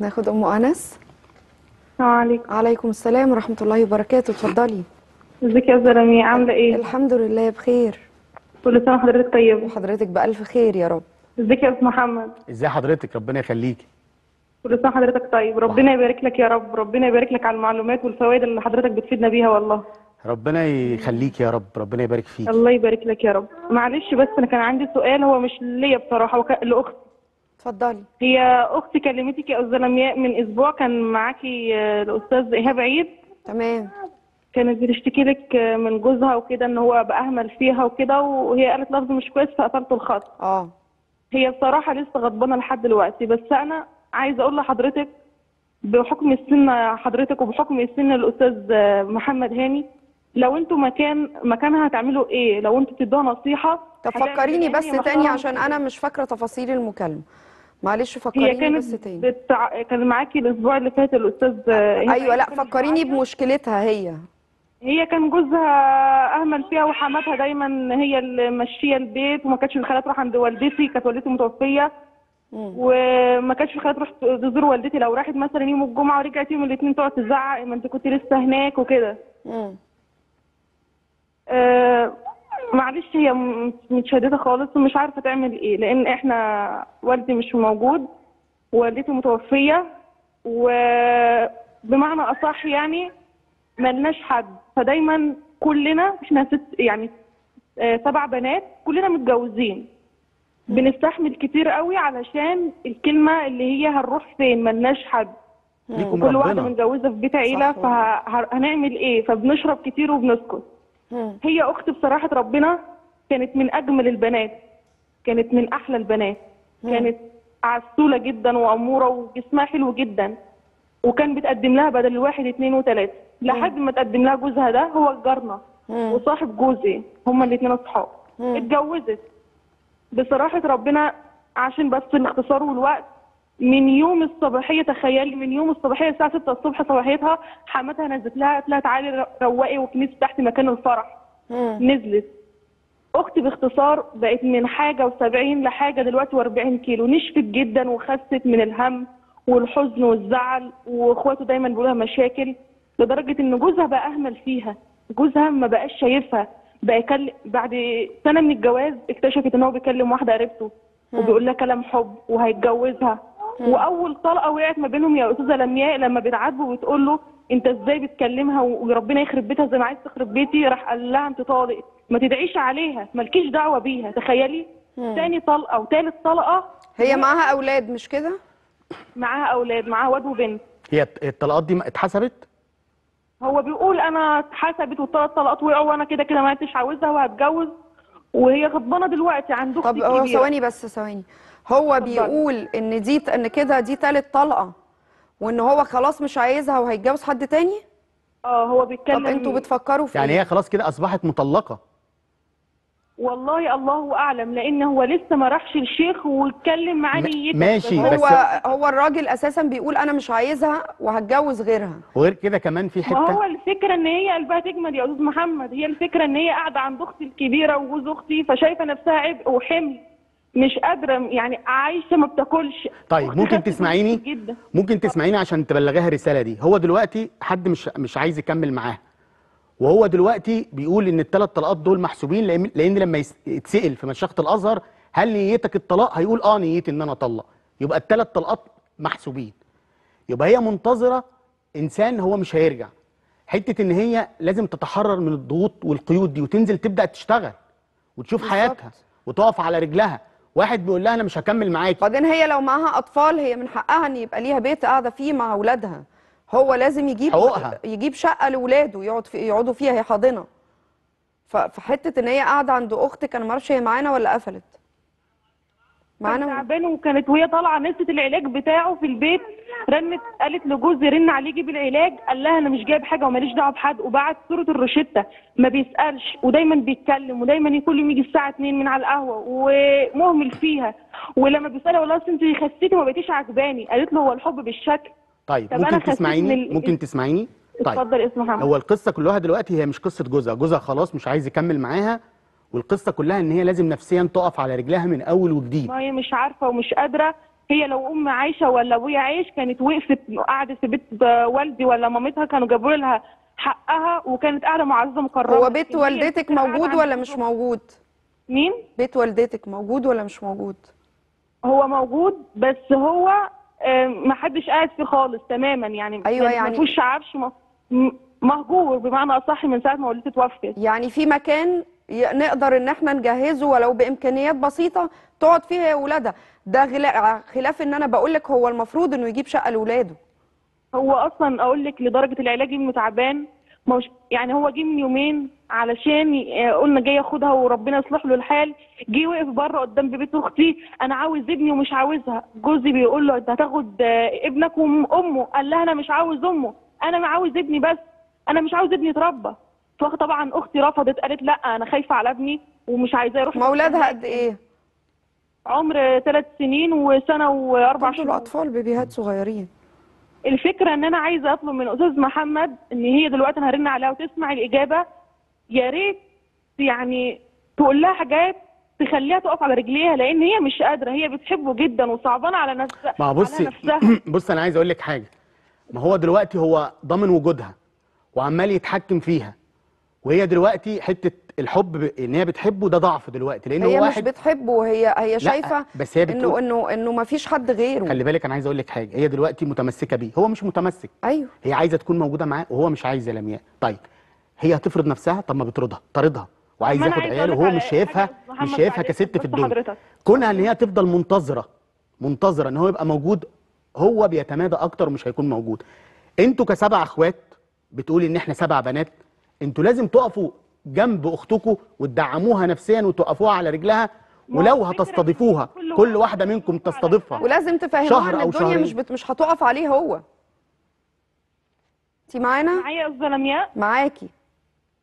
ناخد أم أنس. السلام عليكم عليكم السلام ورحمة الله وبركاته. اتفضلي. ازيك يا زلمي عاملة إيه؟ الحمد لله بخير. كل سنة وحضرتك طيب وحضرتك بألف خير يا رب. ازيك يا أستاذ محمد؟ إزاي حضرتك؟ ربنا يخليكي. كل سنة وحضرتك طيب. ربنا يبارك لك يا رب. ربنا يبارك لك على المعلومات والفوائد اللي حضرتك بتفيدنا بيها والله. ربنا يخليكي يا رب. ربنا يبارك فيك. الله يبارك لك يا رب. معلش بس أنا كان عندي سؤال هو مش ليا بصراحة هو لأختي. اتفضلي. هي أختي كلمتك يا أستاذة لمياء من أسبوع كان معاكي آه، الأستاذ إيهاب عيد. تمام. كانت بتشتكي لك آه، من جوزها وكده إن هو بقى أهمل فيها وكده وهي قالت لفظ مش كويس فقفلت الخط. آه. هي بصراحة لسه غضبانة لحد دلوقتي بس أنا عايزة أقول لحضرتك بحكم السن حضرتك وبحكم السن الأستاذ محمد هاني لو أنتوا مكان مكانها هتعملوا إيه؟ لو أنتوا بتدوها نصيحة طب فكريني إيه؟ بس تاني. عشان أنا مش فاكرة تفاصيل المكالمة معلش هي فكريني كانت بس تاني بتع... كان معاكي الأسبوع اللي فات الأستاذ إيهاب أيوه لا فكريني. بمشكلتها هي هي كان جوزها أهمل فيها وحماتها دايما هي اللي ماشية البيت وما كانتش الخالة تروح عند والدتي كانت والدتي متوفية مم. وما كانتش الخالة تروح تزور والدتي لو راحت مثلا يوم الجمعة ورجعت يوم الاثنين تقعد تزعق ما أنت كنت لسه هناك وكده. آه معلش هي متشددة خالص ومش عارفة تعمل إيه لأن إحنا والدي مش موجود والدتي متوفية وبمعنى أصح يعني ملناش حد. فدايما كلنا إحنا ست يعني آه، سبع بنات كلنا متجوزين. بنستحمل كتير قوي علشان الكلمة اللي هي هنروح فين ملناش حد. كل واحدة ربنا. متجوزة في بيت والله. فهنعمل إيه؟ فبنشرب كتير وبنسكت. هي أخت بصراحة ربنا كانت من أجمل البنات كانت من أحلى البنات كانت عسولة جدا وأمورة وجسمها حلو جدا وكان بتقدم لها بدل الواحد اتنين وتلاتة. لحد ما تقدم لها جوزها ده هو الجارنا. وصاحب جوزي هما الاتنين أصحاب. اتجوزت. بصراحة ربنا عشان بس الاختصار والوقت من يوم الصباحية تخيلي من يوم الصباحية الساعة 6 الصبح صباحيتها حماتها نزلت لها قالت لها تعالي روقي وكنيسة تحت مكان الفرح. مم. نزلت. أختي باختصار بقت من حاجة و70 لحاجة دلوقتي و40 كيلو. نشفت جدا وخست من الهم والحزن والزعل وإخواته دايما بيقولوا لها مشاكل لدرجة إن جوزها بقى أهمل فيها. جوزها ما بقاش شايفها. بقى يكلم بعد سنة من الجواز اكتشفت إن هو بيكلم واحدة قريبته وبيقول لها كلام حب وهيتجوزها. وأول طلقة وقعت ما بينهم يا أستاذة لمياء لما بتعاتبه وتقول له أنت إزاي بتكلمها وربنا يخرب بيتها زي ما عايز تخرب بيتي راح قال لها أنت طالق. ما تدعيش عليها مالكيش دعوة بيها تخيلي. تاني طلقة وتالت طلقة. هي معاها أولاد مش كده؟ معاها أولاد معاها واد وبنت. هي الطلقات دي اتحسبت؟ هو بيقول أنا اتحسبت والثلاث طلقات وقعوا وأنا كده كده ما عدتش عاوزها وهتجوز. وهي غضبانة دلوقتي عند أختي طب الكبيرة. ثواني بس ثواني. هو. بيقول إن دي إن كده دي تالت طلقة وإن هو خلاص مش عايزها وهيتجوز حد تاني؟ آه هو طب بيتكلم أنتوا بتفكروا في يعني إيه؟ هي خلاص كده أصبحت مطلقة. والله الله أعلم لأن هو لسه ما راحش الشيخ واتكلم معاه نيته. ماشي، بس بس- هو هو الراجل أساسا بيقول أنا مش عايزها وهتجوز غيرها. وغير كده كمان في ما هو حتة الفكرة إن هي قلبها تجمد يا أستاذ محمد هي الفكرة إن هي قاعدة عند أختي الكبيرة وجوز أختي فشايفة نفسها عبء وحمل. مش قادرة يعني عايشة ما بتاكلش. طيب ممكن تسمعيني؟ جدا. ممكن تسمعيني عشان تبلغيها الرسالة دي. هو دلوقتي حد مش مش عايز يكمل معاها. وهو دلوقتي بيقول إن الثلاث طلقات دول محسوبين لأن لأن لما يتسأل في مشيخة الأزهر هل نيتك الطلاق؟ هيقول آه نيتي إن أنا أطلق. يبقى الثلاث طلقات محسوبين. يبقى هي منتظرة إنسان هو مش هيرجع. حتة إن هي لازم تتحرر من الضغوط والقيود دي وتنزل تبدأ تشتغل وتشوف بالظبط. حياتها وتقف على رجلها. واحد بيقول لها أنا مش هكمل معاكي بعدين هي لو معاها أطفال هي من حقها إن يبقى ليها بيت قاعدة فيه مع أولادها. هو لازم يجيب حقوقها. يجيب شقة لاولاده يقعد في يقعدوا فيها هي حاضنة. فحتة إن هي قاعدة عند أختك أنا ما أعرفش هي معانا ولا قفلت. معانا تعبان وكانت وهي طالعة نسيت العلاج بتاعه في البيت. رنت قالت لجوزي رن عليه جيب العلاج قال لها أنا مش جايب حاجة وماليش دعوة بحد. وبعت صورة الروشتة. ما بيسألش ودايما بيتكلم ودايما كل يوم يجي الساعة 2 من على القهوة ومهمل فيها. ولما بيسألها والله أنت خسيتي وما بقيتيش عجباني قالت له هو الحب بالشكل. طيب ممكن تسمعيني؟ ال- ممكن تسمعيني؟ طيب. اتفضل اسم محمد. هو القصة كلها دلوقتي هي مش قصة جوزها. جوزها خلاص مش عايز يكمل معاها. والقصة كلها إن هي لازم نفسيا تقف على رجلها من أول وجديد. ما هي مش عارفة ومش قادرة. هي لو أم عايشة ولا أبويا عايش كانت وقفت قعدت في بيت والدي ولا مامتها كانوا جابوا لها حقها وكانت قاعدة معززه مكرمة. هو بيت والدتك موجود ولا مش. موجود؟ مين؟ بيت والدتك موجود ولا مش موجود؟ هو موجود بس هو آه، ما حدش قاعد فيه خالص تماما. يعني أيوة ما يعني- فيهوش عفش مهجور بمعنى أصح من ساعة ما والدتي توفت يعني في مكان نقدر إن إحنا نجهزه ولو بإمكانيات بسيطة تقعد فيها يا ولادها ده خلاف إن أنا بقول لك هو المفروض إنه يجيب شقة لاولاده هو أصلا أقول لك لدرجة العلاج ابنه تعبان. مش يعني هو جه من يومين علشان قلنا جاي ياخدها وربنا يصلح له الحال. جه وقف بره قدام بيت أختي. أنا عاوز ابني ومش عاوزها. جوزي بيقول له أنت هتاخد ابنك وأمه. قال لها أنا مش عاوز أمه. أنا عاوز ابني بس. أنا مش عاوز ابني يتربى. فطبعا أختي رفضت قالت لأ أنا خايفة على ابني ومش عايزاه يروح ما أولادها قد إيه؟ عمر ثلاث سنين وسنة وأربع شهور. الأطفال بيبيهات صغيرين. الفكرة إن أنا عايزة أطلب من أستاذ محمد إن هي دلوقتي أنا هرن عليها وتسمع الإجابة يا ريت يعني تقول لها حاجات تخليها تقف على رجليها لأن هي مش قادرة هي بتحبه جدا وصعبانة على نفسها ما بصي بص أنا عايز أقول لك حاجة. ما هو دلوقتي هو ضامن وجودها وعمال يتحكم فيها. وهي دلوقتي حتة الحب. إن هي بتحبه ده ضعف دلوقتي لأن هي هو مش واحد بتحبه وهي هي شايفة بس هي انه بتقول انه إنه ما فيش حد غيره. خلي بالك أنا عايز أقول لك حاجة هي دلوقتي متمسكة بيه هو مش متمسك أيوه. هي عايزة تكون موجودة معاه وهو مش عايز يا لمياء طيب هي هتفرض نفسها؟ طب ما بترضها طاردها وعايز ياخد عياله وهو مش شايفها مش شايفها كست في الدنيا. كونها إن هي تفضل منتظرة منتظرة إن هو يبقى موجود هو بيتمادى أكتر ومش هيكون موجود. أنتوا كسبع أخوات بتقولي إن إحنا سبع بنات أنتوا لازم تقفوا جنب اختكم وتدعموها نفسيا وتوقفوها على رجلها ولو هتستضيفوها كل واحدة منكم تستضيفها. ولازم تفهموها إن الدنيا شهرين. مش بت... مش هتقف عليه هو. انت معانا؟ معايا يا أستاذة لمياء معاكي.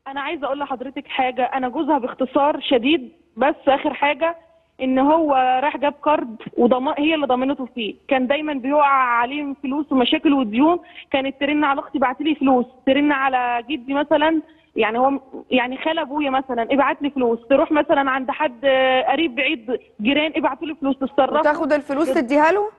أنا عايزة أقول لحضرتك حاجة. أنا جوزها باختصار شديد بس آخر حاجة إن هو راح جاب card وضم... هي اللي ضمنته فيه. كان دايما بيقع عليه فلوس ومشاكل وديون. كانت ترن على أختي بعت لي فلوس. ترن على جدي مثلا يعني هو يعني خال أبويا مثلا ابعت لي فلوس. تروح مثلا عند حد قريب بعيد جيران ابعتوا لي فلوس. تتصرف وتاخد الفلوس تديها له؟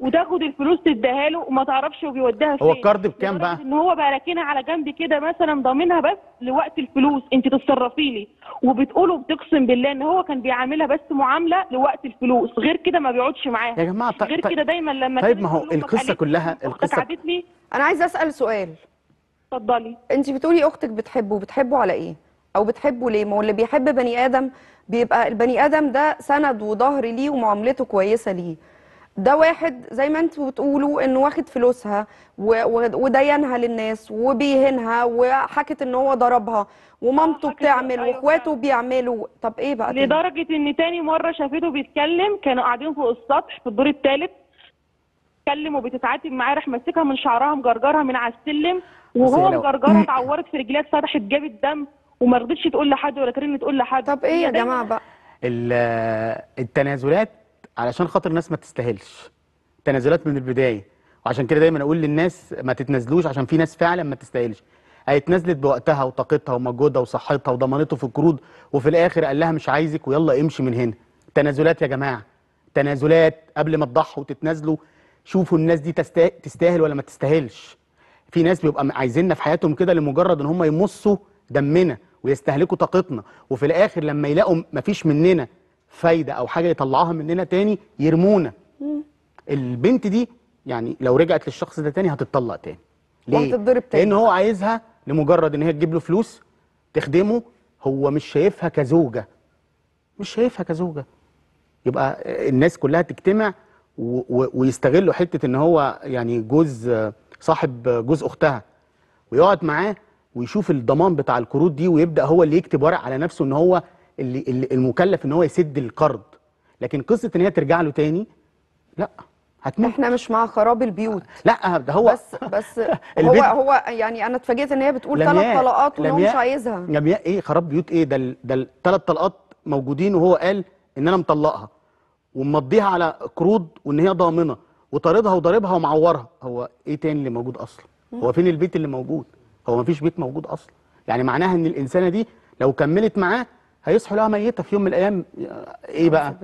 وتاخد الفلوس تديها له وما تعرفش هو بيوديها فين. هو الكارد بكام بقى؟ إن هو بقى راكنها على جنب كده مثلا ضامنها بس لوقت الفلوس. أنت تتصرفي لي. وبتقول وبتقسم بالله إن هو كان بيعاملها بس معاملة لوقت الفلوس. غير كده ما بيقعدش معاها. يا جماعة ط- غير ط- كده دايما لما طيب ما هو لي كلها- أختك القصة- عادت لي. أنا عايزة أسأل سؤال. اتفضلي. أنت بتقولي أختك بتحبه. بتحبه على إيه؟ أو بتحبه ليه؟ ما هو اللي بيحب بني آدم بيبقى البني آدم ده سند وظهر ليه ومعاملته كويسة ليه. ده واحد زي ما أنتوا بتقولوا انه واخد فلوسها ودينها للناس وبيهنها وحكت ان هو ضربها ومامته بتعمل أيوة واخواته. بيعملوا طب إيه بقى؟ لدرجة إن تاني مرة شافته بيتكلم كانوا قاعدين فوق السطح في الدور الثالث اتكلم وبتتعاتب معاه راح ماسكها من شعرها مجرجرها من على السلم وهو مجرجرها اتعورت في رجليها اتفتحت جابت دم وما رضتش تقول لحد ولا ترن تقول لحد طب إيه يا جماعة بقى ال- التنازلات علشان خاطر الناس ما تستاهلش. تنازلات من البداية. وعشان كده دايما أقول للناس ما تتنازلوش عشان في ناس فعلا ما تستاهلش. هي اتنازلت بوقتها وطاقتها ومجهودها وصحتها وضمانته في القروض وفي الآخر قال لها مش عايزك ويلا امشي من هنا. تنازلات يا جماعة. تنازلات قبل ما تضحوا وتتنازلوا. شوفوا الناس دي تستا- تستاهل ولا ما تستاهلش. في ناس بيبقى عايزيننا في حياتهم كده لمجرد إن هم يمصوا دمنا ويستهلكوا طاقتنا. وفي الآخر لما يلاقوا مفيش مننا فايدة أو حاجة يطلعوها مننا تاني يرمونا. البنت دي يعني لو رجعت للشخص ده تاني هتتطلق تاني. ليه؟ تاني. لأن هو عايزها لمجرد إن هي تجيب له فلوس تخدمه هو مش شايفها كزوجة. مش شايفها كزوجة. يبقى الناس كلها تجتمع ويستغلوا حتة إن هو يعني جوز صاحب جوز أختها. ويقعد معاه ويشوف الضمان بتاع القروض دي ويبدأ هو اللي يكتب ورق على نفسه إن هو اللي اللي المكلف إن هو يسد القرض. لكن قصة إن هي ترجع له تاني لا هتموت. إحنا مش مع خراب البيوت. لا ده هو بس بس هو هو يعني أنا اتفاجئت إن هي بتقول ثلاث طلقات وان هو مش عايزها. لمياء إيه خراب بيوت إيه؟ ده ده الثلاث طلقات موجودين وهو قال إن أنا مطلقها. ومضيها على قروض وإن هي ضامنة. وطاردها وضاربها ومعورها. هو إيه تاني اللي موجود أصلا؟ هو فين البيت اللي موجود؟ هو مفيش بيت موجود أصلا. يعني معناها إن الإنسانة دي لو كملت معاه هيصحوا لها ميتة في يوم من الأيام إيه بقى.